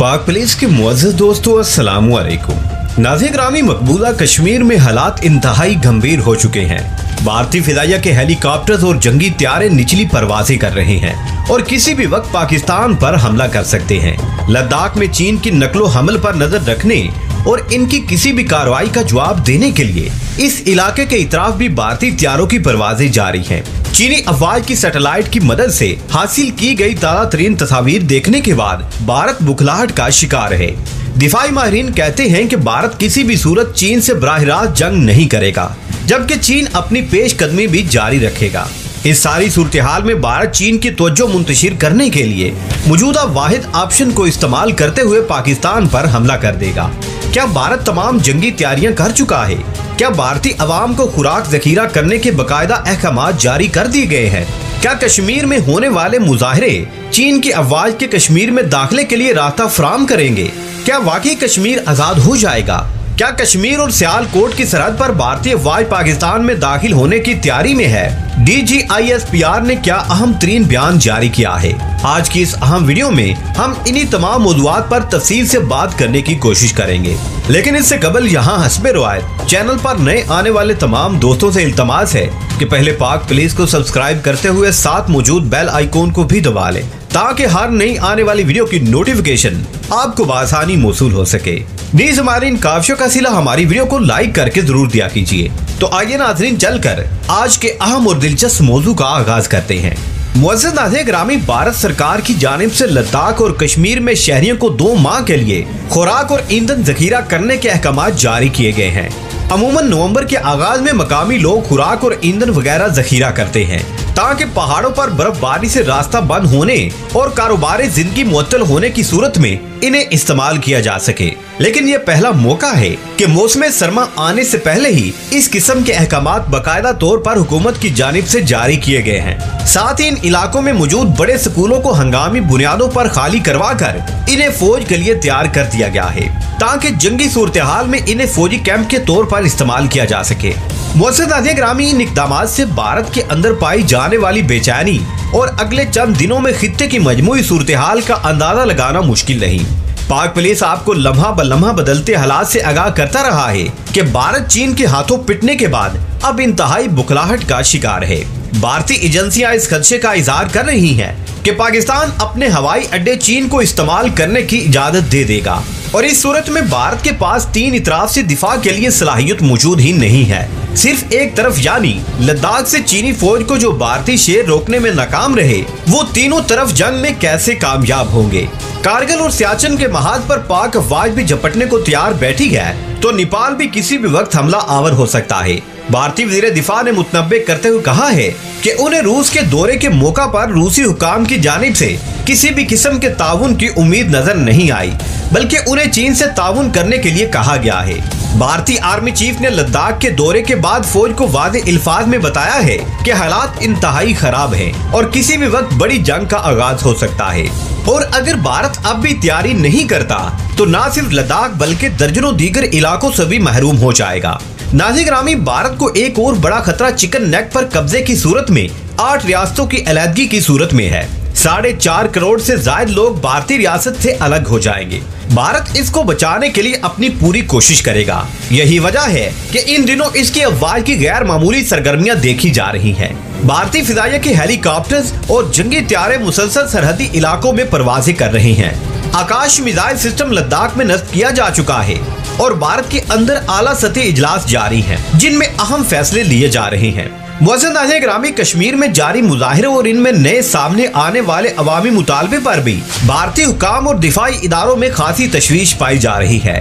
पाक पुलिस के मुआज़ दोस्तों असलम नाजिक नाजी ग्रामी मकबूला कश्मीर में हालात इंतहाई गंभीर हो चुके हैं। भारतीय फिजाइया के हेलीकॉप्टर्स और जंगी त्यारे निचली परवाजें कर रहे हैं और किसी भी वक्त पाकिस्तान पर हमला कर सकते हैं। लद्दाख में चीन की नकलो हमल पर नज़र रखने और इनकी किसी भी कार्रवाई का जवाब देने के लिए इस इलाके के इतराफ भी भारतीय त्यारों की परवाजें जारी हैं। चीनी अफवाज की सैटेलाइट की मदद से हासिल की गई ताज़ा तरीन तस्वीर देखने के बाद भारत बुखलाहट का शिकार है। दिफाई माहरीन कहते हैं कि भारत किसी भी सूरत चीन से बराह रास्त जंग नहीं करेगा, जबकि चीन अपनी पेश कदमी भी जारी रखेगा। इस सारी सूरत हाल में भारत चीन की तवज्जो मुंतशिर करने के लिए मौजूदा वाहिद ऑप्शन को इस्तेमाल करते हुए पाकिस्तान पर हमला कर देगा। क्या भारत तमाम जंगी तैयारियाँ कर चुका है? क्या भारतीय अवाम को खुराक जखीरा करने के बाकायदा अहकाम जारी कर दिए गए हैं? क्या कश्मीर में होने वाले मुजाहरे चीन की आवाज़ के कश्मीर में दाखिले के लिए रास्ता फ्राहम करेंगे? क्या वाकई कश्मीर आज़ाद हो जाएगा? क्या कश्मीर और सियालकोट की सरहद पर भारतीय अफवाज पाकिस्तान में दाखिल होने की तैयारी में है? D G I S P R ने क्या अहम तरीन बयान जारी किया है? आज की इस अहम वीडियो में हम इन्हीं तमाम मौजूद पर तफसील से बात करने की कोशिश करेंगे। लेकिन इससे कबल यहाँ हसबे रवायत चैनल पर नए आने वाले तमाम दोस्तों से इल्तमास है कि पहले पाक पुलिस को सब्सक्राइब करते हुए साथ मौजूद बेल आइकॉन को भी दबा लें। ताकि हर नई आने वाली वीडियो की नोटिफिकेशन आपको बसानी मौसू हो सके। नीज हमारे इन काफियों का सिला हमारी वीडियो को लाइक करके ज़रूर दिया कीजिए। तो आइए नाजरीन, चलकर आज के अहम और दिलचस्प मौजू का आगाज़ करते हैं। मुआज नाजे ग्रामी भारत सरकार की जानब से लद्दाख और कश्मीर में शहरियों को दो माह के लिए खुराक और ईंधन जखीरा करने के अहकाम जारी किए गए हैं। अमूमन नवंबर के आगाज़ में मकामी लोग खुराक और ईंधन वगैरह जखीरा करते हैं, ताकि पहाड़ों पर बर्फबारी से रास्ता बंद होने और कारोबारी ज़िंदगी मुअत्तल होने की सूरत में इन्हें इस्तेमाल किया जा सके। लेकिन ये पहला मौका है कि मौसम सरमा आने से पहले ही इस किस्म के अहकाम बाकायदा तौर पर हुकूमत की जानब से जारी किए गए हैं। साथ ही इन इलाकों में मौजूद बड़े स्कूलों को हंगामी बुनियादों पर खाली करवा कर इन्हें फौज के लिए तैयार कर दिया गया है, ताकि जंगी सूरत हाल में इन्हें फौजी कैंप के तौर पर इस्तेमाल किया जा सके। मौसद ग्रामी इन इकदाम से भारत के अंदर पाई जाने वाली बेचैनी और अगले चंद दिनों में खत्े की मजमू सूरत हाल का अंदाज़ा लगाना मुश्किल नहीं। पाक पुलिस आपको लम्हा ब लम्हा बदलते हालात से आगाह करता रहा है कि भारत चीन के हाथों पिटने के बाद अब इंतहाई बुखलाहट का शिकार है। भारतीय एजेंसियाँ इस खदशे का इजहार कर रही हैं कि पाकिस्तान अपने हवाई अड्डे चीन को इस्तेमाल करने की इजाज़त दे देगा। और इस सूरत में भारत के पास तीन इतराफ से दिफा के लिए सलाहियत मौजूद ही नहीं है। सिर्फ़ एक तरफ़ यानी लद्दाख से चीनी फौज को जो भारतीय शेर रोकने में नाकाम रहे, वो तीनों तरफ़ जंग में कैसे कामयाब होंगे? कारगिल और सियाचन के महाज पर पाक अफवाज भी झपटने को तैयार बैठी है तो नेपाल भी किसी भी वक्त हमला आवर हो सकता है। भारतीय वज़ीर दिफा ने मुतनबे करते हुए कहा है कि उन्हें रूस के दौरे के मौका पर रूसी हुकाम की जानब से किसी भी किस्म के ताउन की उम्मीद नज़र नहीं आई, बल्कि उन्हें चीन से ताउन करने के लिए कहा गया है। भारतीय आर्मी चीफ ने लद्दाख के दौरे के बाद फौज को वाद अल्फाज में बताया है कि हालात इंतहाई खराब हैं और किसी भी वक्त बड़ी जंग का आगाज़ हो सकता है। और अगर भारत अब भी तैयारी नहीं करता तो न सिर्फ़ लद्दाख बल्कि दर्जनों दीगर इलाकों से भी महरूम हो जाएगा। नाजी ग्रामी भारत को एक और बड़ा खतरा चिकन नेक पर कब्जे की सूरत में, आठ रियासतों की अलीहदगी की सूरत में है। साढ़े चार करोड़ से ज़्यादा लोग भारतीय रियासत से अलग हो जाएँगे। भारत इसको बचाने के लिए अपनी पूरी कोशिश करेगा। यही वजह है कि इन दिनों इसकी अफवाज की गैर मामूली सरगर्मियाँ देखी जा रही हैं। भारतीय फिजाइया के हेलीकॉप्टर्स और जंगी त्यारे मुसलसल सरहदी इलाकों में परवाजें कर रहे हैं। आकाश मिसाइल सिस्टम लद्दाख में नष्ट किया जा चुका है और भारत के अंदर आला सतह इजलास जारी है, जिनमें अहम फैसले लिए जा रहे हैं। वज़न ग्रामी कश्मीर में जारी मुजाहरे और इनमें नए सामने आने वाले अवामी मुतालबे पर भी भारतीय हुकाम और दिफाई इदारों में खासी तशवीश पाई जा रही है।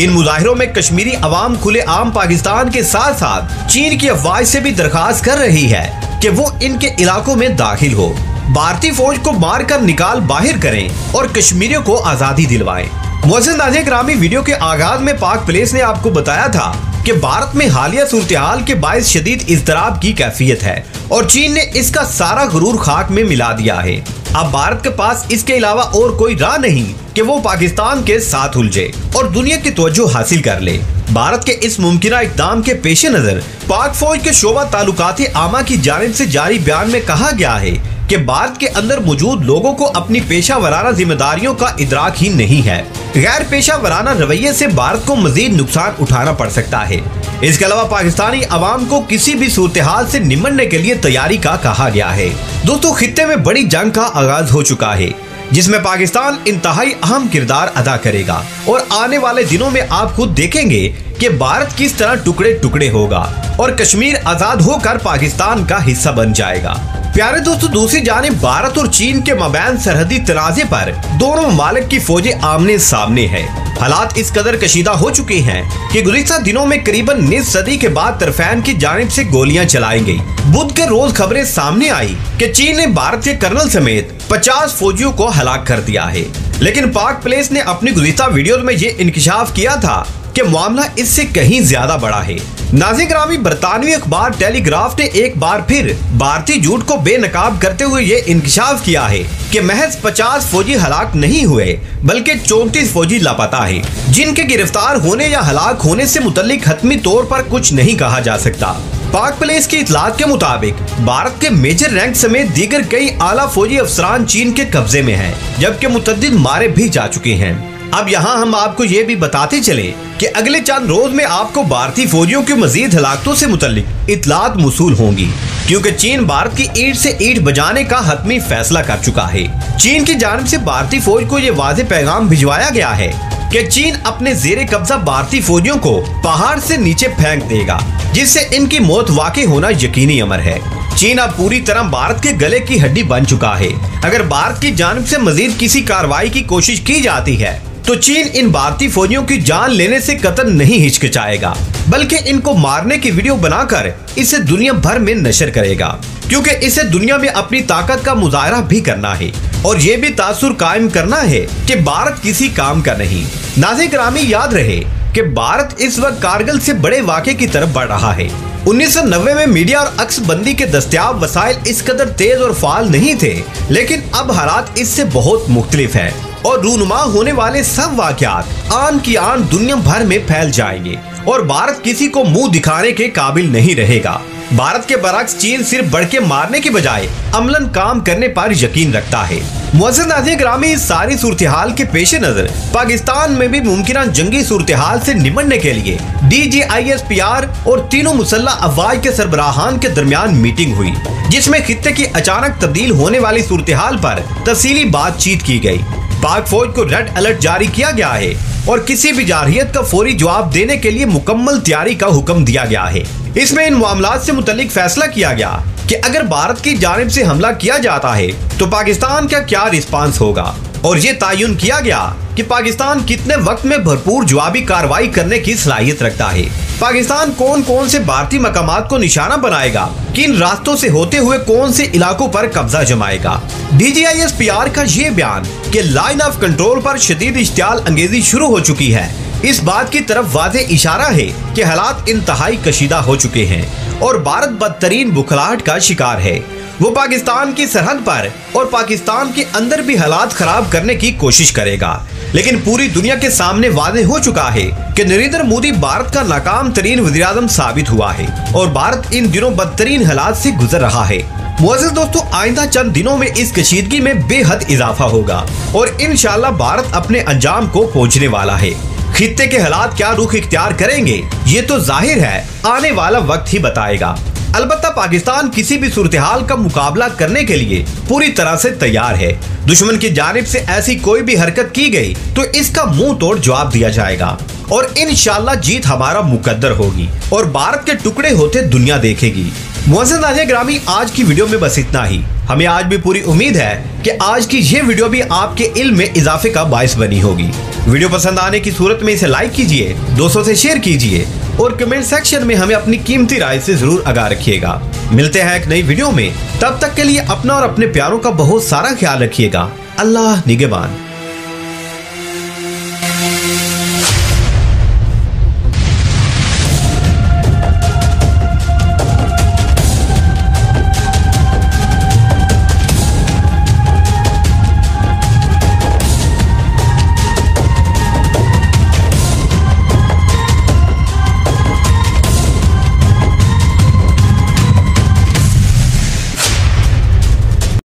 इन मुजाहरों में कश्मीरी अवाम खुले आम पाकिस्तान के साथ साथ चीन की अफवाज से भी दरखास्त कर रही है कि वो इनके इलाकों में दाखिल हो। भारतीय फौज को मार कर निकाल बाहर करें और कश्मीरियों को आज़ादी दिलवाएँ। मोहसिन ग्रामी वीडियो के आगाज़ में पाक पुलिस ने आपको बताया था कि भारत में हालिया सूरत हाल के बायस शदीद इजतराब की कैफियत है और चीन ने इसका सारा गुरूर खाक में मिला दिया है अब भारत के पास इसके अलावा और कोई राह नहीं कि वो पाकिस्तान के साथ उलझे और दुनिया की तवज्जो हासिल कर ले भारत के इस मुमकिन इकदाम के पेश नज़र पाक फौज के शोबा तालुकाती आमा की जानब ऐसी जारी बयान में कहा गया है कि भारत के अंदर मौजूद लोगों को अपनी पेशा वराना जिम्मेदारियों का इदराक ही नहीं है। गैर पेशा वराना रवैये से भारत को मजीद नुकसान उठाना पड़ सकता है। इसके अलावा पाकिस्तानी अवाम को किसी भी सूरत हाल से निमटने के लिए तैयारी का कहा गया है। दोस्तों, खत्ते में बड़ी जंग का आगाज़ हो चुका है, जिसमें पाकिस्तान इंतहाई अहम किरदार अदा करेगा और आने वाले दिनों में आप खुद देखेंगे कि भारत किस तरह टुकड़े टुकड़े होगा और कश्मीर आज़ाद होकर पाकिस्तान का हिस्सा बन जाएगा। प्यारे दोस्तों, दूसरी जाने भारत और चीन के मबैन सरहदी तनाजे पर। दोनों ममालिक की फौजें आमने सामने हैं। हालात इस कदर कशीदा हो चुके हैं कि गुजशत दिनों में करीबन निस सदी के बाद तरफैन की जानब से गोलियाँ चलाई गई। बुध के रोज खबरें सामने आई कि चीन ने भारत के कर्नल समेत 50 फौजियों को हलाक कर दिया है। लेकिन पाक पुलिस ने अपनी गुजशत वीडियो में ये इंकशाफ किया था कि मामला इससे कहीं ज़्यादा बड़ा है। नाजी ग्रामी बरतानवी अखबार टेलीग्राफ ने एक बार फिर भारतीय झूठ को बेनकाब करते हुए ये इंकशाफ किया है कि महज 50 फौजी हलाक नहीं हुए बल्कि चौतीस फौजी लापता है जिनके गिरफ़्तार होने या हलाक होने से मुतलिक हतमी तौर पर कुछ नहीं कहा जा सकता। पाक पुलिस की इतलात के मुताबिक भारत के मेजर रैंक समेत दीगर कई आला फौजी अफसरान चीन के कब्जे में हैं, जबकि मुतद मारे भी जा चुके हैं। अब यहाँ हम आपको ये भी बताते चले कि अगले चंद रोज में आपको भारतीय फौजियों की मजीद हलाकतों से मुतलिक इतलात मसूल होंगी, क्योंकि चीन भारत की ईट से ईट बजाने का हतमी फैसला कर चुका है। चीन की जानब से भारतीय फौज को ये वाजे पैगाम भिजवाया गया है कि चीन अपने जेर कब्जा भारतीय फौजियों को पहाड़ से नीचे फेंक देगा, जिससे इनकी मौत वाकई होना यकीनी अमर है। चीन अब पूरी तरह भारत के गले की हड्डी बन चुका है। अगर भारत की जानब से मजीद किसी कार्रवाई की कोशिश की जाती है तो चीन इन भारतीय फौजियों की जान लेने से कतन नहीं हिचकिचाएगा, बल्कि इनको मारने की वीडियो बनाकर इसे दुनिया भर में नशर करेगा, क्योंकि इसे दुनिया में अपनी ताकत का मुजाहरा भी करना है, और ये भी तासुर कायम करना है कि भारत किसी काम का नहीं। नाजे ग्रामी याद रहे कि भारत इस वक्त कारगिल से बड़े वाक़े की तरफ़ बढ़ रहा है। 1990 में मीडिया और अक्स बंदी के दस्तियाब वसाइल इस कदर तेज और फाल नहीं थे, लेकिन अब हालात इससे बहुत मुख्तलिफ़ है। और रूनुमा होने वाले सब वाक़्यात आन की आन दुनिया भर में फैल जाएँगे और भारत किसी को मुँह दिखाने के काबिल नहीं रहेगा। भारत के बरक्स चीन सिर्फ़ बढ़ के मारने की बजाय अमलन काम करने पर यकीन रखता है। मुजद ग्रामी इस सारी सूरत हाल के पेश नज़र पाकिस्तान में भी मुमकिन जंगी सूरत हाल से निमटने के लिए D G I S P R और तीनों मुसल्ला अफवाज के सरबराहान के दरमियान मीटिंग हुई, जिसमें खत्े की अचानक तब्दील होने वाली सूरत हाल पर तफसीली बातचीत की गई। पाक फौज को रेड अलर्ट जारी किया गया है और किसी भी जारहियत का फौरी जवाब देने के लिए मुकम्मल तैयारी का हुक्म दिया गया है। इसमें इन मामला से मुतलिक फैसला किया गया कि अगर भारत की जानब से हमला किया जाता है तो पाकिस्तान का क्या रिस्पांस होगा? और ये तयन किया गया कि पाकिस्तान कितने वक्त में भरपूर जवाबी कार्रवाई करने की सलाहियत रखता है। पाकिस्तान कौन कौन से भारतीय मकाम को निशाना बनाएगा? किन रास्तों से होते हुए कौन से इलाकों पर कब्जा जमाएगा? D G I S P R का ये बयान कि लाइन ऑफ़ कंट्रोल पर शदीद इश्तियाल अंगेजी शुरू हो चुकी है। इस बात की तरफ़ वाजे इशारा है कि हालात इंतहाई कशीदा हो चुके हैं और भारत बदतरीन बुखलाहट का शिकार है। वो पाकिस्तान की सरहद पर और पाकिस्तान के अंदर भी हालात खराब करने की कोशिश करेगा। लेकिन पूरी दुनिया के सामने वादे हो चुका है कि नरेंद्र मोदी भारत का नाकाम तरीन वजी साबित हुआ है और भारत इन दिनों बदतरीन हालात से गुजर रहा है। मोजिज दोस्तों, आइंदा चंद दिनों में इस कशीदगी में बेहद इजाफा होगा और इन भारत अपने अंजाम को पहुँचने वाला है। खत्े के हालात क्या रुख इख्तियार करेंगे, ये तो ज़ाहिर है, आने वाला वक्त ही बताएगा। अलबत् पाकिस्तान किसी भी सूरत हाल का मुकाबला करने के लिए पूरी तरह से तैयार है। दुश्मन की जानब से ऐसी कोई भी हरकत की गई तो इसका मुँह तोड़ जवाब दिया जाएगा। और इन जीत हमारा मुकद्दर होगी, और भारत के टुकड़े होते दुनिया देखेगी। मोहसिन नाजिया ग्रामी, आज की वीडियो में बस इतना ही। हमें आज भी पूरी उम्मीद है कि आज की ये वीडियो भी आपके इल्म में इजाफे का बायस बनी होगी। वीडियो पसंद आने की सूरत में इसे लाइक कीजिए, दोस्तों से शेयर कीजिए और कमेंट सेक्शन में हमें अपनी कीमती राय से ज़रूर आगा रखिएगा। मिलते हैं एक नई वीडियो में। तब तक के लिए अपना और अपने प्यारों का बहुत सारा ख्याल रखिएगा। अल्लाह निगेबान।